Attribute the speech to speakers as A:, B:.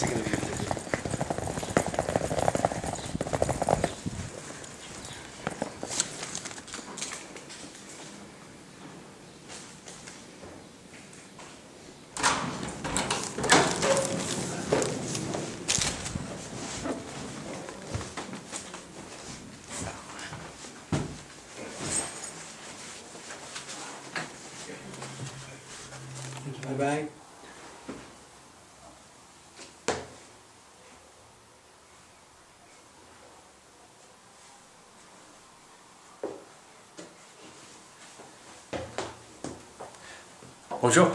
A: It's going to be
B: Bye-bye.
A: Bonjour.